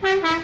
看看